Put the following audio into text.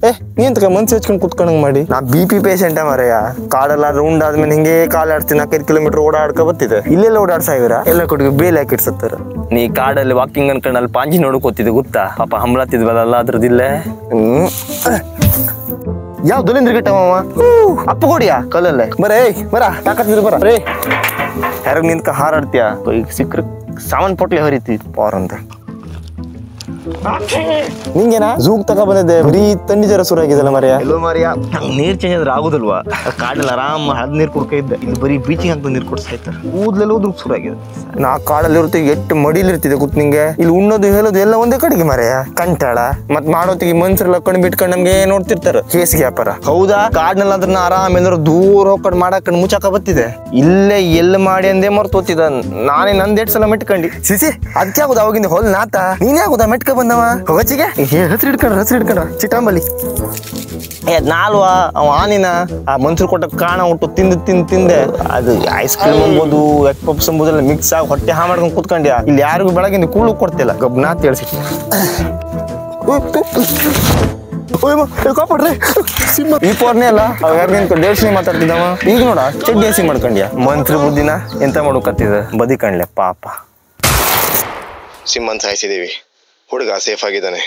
ಏ ನೀ ಎಂತಕ ಮನ್ಸು ಹಚ್ಕೊಂಡು ಕುತ್ಕೊಂಡಂಗ್ ಮಾಡಿ? ನಾ ಬಿ ಪಿ ಪೇಷಂಟ ಮರೆಯ. ಕಾಡೆಲ್ಲ ರೌಂಡ್ ಆದ್ಮೇಲೆ ಹಿಂಗೆ ಕಾಲಾಡ್ತೀನಿ ನಾಲ್ಕೈದು ಕಿಲೋಮೀಟರ್ ಓಡಾಡ್ಕೊ ಬರ್ತಿದೆ ಇಲ್ಲೆಲ್ಲ ಓಡಾಡ್ಸಾಗಿರ ಎಲ್ಲ ಕೊಟ್ಟಿಗೆ ಬೇಲೆ ಹಾಕಿಡ್ಸತ್ತಾರ ನೀ ಕಾಡಲ್ಲಿ ವಾಕಿಂಗ್ ಅನ್ಕೊಂಡು ಅಲ್ಲಿ ಪಾಂಜಿ ನೋಡ್ಕೋತಿದ್ದೆ ಗೊತ್ತಾ? ಪಾಪ ಹಮ್ಲತ್ತಿದ್ವಲ್ಲ ಅದ್ರದಿಲ್ಲ. ಹ್ಮ್. ಯಾವ ದೊಲಿಂದ್ರ ಗಿಟ್ಟ ಮಾವ? ಅಪ್ಪ ಕೊಡಿಯಾ? ಕಲ್ಲಲ್ಲೇ. ಬರೇ ಬರ ತಾಕತ್ತಿದ್ರು ಬರ ಬರೇ ಯಾರಾಗ ನಿಂತ್ಕ ಹಾರಾಡ್ತೀಯ? ಈಗ ಸಿಕ್ಕ್ರ ಸಾಮಾನ್ ಪೊಟ್ಲೆ ಹರಿತಿ ಪಾರ್ ಅಂತ ನಿಂಗೇನ? ಝೂಗ್ ತಕ ಬಂದಿದ್ದೆ. ಬರೀ ತಣ್ಣಿ ಜರ ಶುರು ಆಗಿದಲ್ಲ ಮರ್ಯ ಎಲ್ಲೋ ಮಾರಿಯ ನೀರ್ ಚೇಂಜ್ ಆದ್ರೆ ಆಗುದಲ್ವಾ? ಕಾಡಲ್ಲಿ ಆರಾಮ್ ಹದ್ ನೀರ್ ಕುಡ್ಕ ಇದ್ದೆ. ಇಲ್ಲಿ ಬರೀ ಬೀಚಿಂಗ್ ಹಾಕ್ದು ನೀರ್ ಕುಡಿಸ್ತಾ ಕೂದ್ಲೆಲ್ಲ ಉದ್ರ ಶುರು ಆಗಿದೆ. ನಾ ಕಾಡಲ್ಲಿ ಇರುತ್ತೆ ಎಷ್ಟು ಮಡಿಲಿರ್ತಿದೆ ಗೊತ್ತು ನಿಂಗೆ? ಇಲ್ಲಿ ಉಣ್ಣೋದು ಹೇಳೋದು ಎಲ್ಲ ಒಂದೇ ಕಡೆಗೆ ಮರೆಯ ಕಂಟಾಳ ಮತ್ ಮಾಡೋತಿಗೆ ಮನ್ಸರೆಲ್ಲ ಕಣ್ ಬಿಟ್ಕೊಂಡು ನಮ್ಗೆ ನೋಡ್ತಿರ್ತಾರ. ಕೇಸ್ಗೆ ವ್ಯಾಪಾರ. ಹೌದಾ? ಕಾಡ್ನಲ್ಲಿ ಅದ್ರ ಆರಾಮ್ ಏನಾರ ದೂರ ಹೋಗ್ಕೊಂಡು ಮಾಡಾಕೊಂಡು ಮುಚ್ಚಾಕ ಬತ್ತಿದೆ ಇಲ್ಲೇ ಎಲ್ಲ ಮಾಡಿ ಅಂದೇ ಮರ್ತೋತಿದ ನಾನೇ ನಂದ್ ಎಷ್ಟ್ ಸಲ ಮೆಟ್ಕಂಡಿ. ಸಿಸಿ ಅದಕ್ಕೆ ಆಗುದ? ಅವಾಗಿಂದ ಹೊಲ್ ನಾತ? ನೀನೇ ಆಗುದ ಮೆಟ್ಕ ಬಂದವ? ಹೊಗಚಿಗೆ? ಹತ್ರ ಹಿಡ್ಕೊಂಡ್ರ ಹತ್ರ ಹಿಡ್ಕೊಂಡ್ರ. ಚಿಟಾಂಬಲಿ ಏ ನಾಲ್ವಾ? ಅವ ಆನಿನ? ಆ ಮನ್ಸರು ಕೊಟ್ಟ ಕಾಣ ಉಂಟು ತಿಂದು ತಿಂದು ತಿಂದೆ. ಅದು ಐಸ್ ಕ್ರೀಮ್ ಅಂಬೋದು ಎಗ್ ಪಪ್ಸ್ ಅಂಬೋದೆಲ್ಲ ಮಿಕ್ಸ್ ಆಗಿ ಹೊಟ್ಟೆ ಹಾ ಮಾಡ್ಕೊಂಡು ಕೂತ್ಕೊಂಡ್ಯಾ? ಇಲ್ಲಿ ಯಾರಿಗೂ ಬೆಳಗಿಂದ ಕೂಳು ಕೊಡ್ತಿಲ್ಲ. ಗಬ್ನ ತಿಳಿಸಿ ಕಾಪಾಡ್ರಿ. ಈ ಪೋರ್ನೇ ಅಲ್ಲ? ಅವ ದೇವ್ಸಿ ಮಾತಾಡ್ತಿದ್ದವ? ಈಗ ನೋಡ ಚಡ್ಡಿ ಹಸಿ ಮಾಡ್ಕೊಂಡ್ಯಾ? ಮಂತ್ರಿ ಬುದ್ಧಿನ ಎಂತ ಮಾಡೋಕತ್ತಿದ ಬದಿ ಕಣ್ಲೆ ಪಾಪ. ಸಿಂಹನ್ ಸಾಯಿಸಿದೀವಿ これが正解だね。